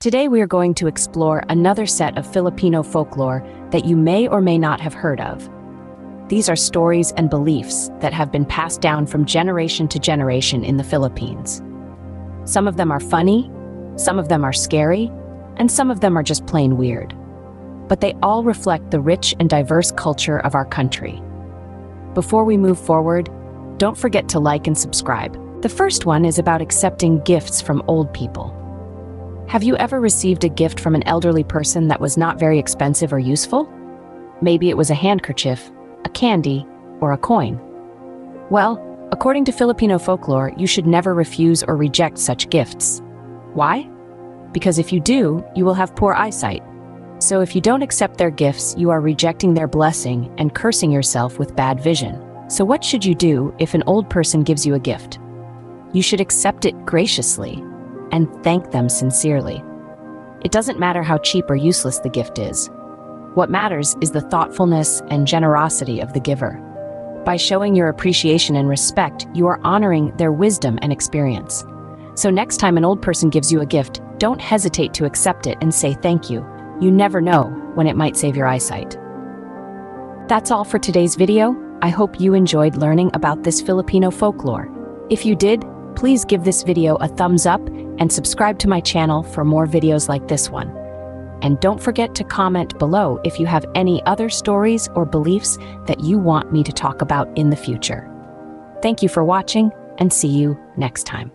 Today we are going to explore another set of Filipino folklore that you may or may not have heard of. These are stories and beliefs that have been passed down from generation to generation in the Philippines. Some of them are funny, some of them are scary, and some of them are just plain weird. But they all reflect the rich and diverse culture of our country. Before we move forward, don't forget to like and subscribe. The first one is about accepting gifts from old people. Have you ever received a gift from an elderly person that was not very expensive or useful? Maybe it was a handkerchief, a candy, or a coin. Well, according to Filipino folklore, you should never refuse or reject such gifts. Why? Because if you do, you will have poor eyesight. So if you don't accept their gifts, you are rejecting their blessing and cursing yourself with bad vision. So what should you do if an old person gives you a gift? You should accept it graciously and thank them sincerely. It doesn't matter how cheap or useless the gift is. What matters is the thoughtfulness and generosity of the giver. By showing your appreciation and respect, you are honoring their wisdom and experience. So next time an old person gives you a gift, don't hesitate to accept it and say thank you. You never know when it might save your eyesight. That's all for today's video. I hope you enjoyed learning about this Filipino folklore. If you did, please give this video a thumbs up and subscribe to my channel for more videos like this one. And don't forget to comment below if you have any other stories or beliefs that you want me to talk about in the future. Thank you for watching and see you next time.